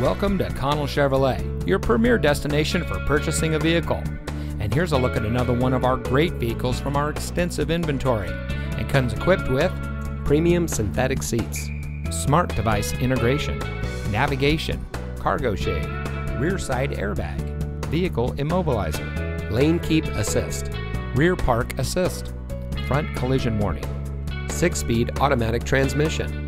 Welcome to Connell Chevrolet, your premier destination for purchasing a vehicle. And here's a look at another one of our great vehicles from our extensive inventory. It comes equipped with premium synthetic seats, smart device integration, navigation, cargo shade, rear side airbag, vehicle immobilizer, lane keep assist, rear park assist, front collision warning, six speed automatic transmission.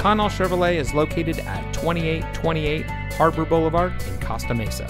Connell Chevrolet is located at 2828 Harbor Boulevard in Costa Mesa.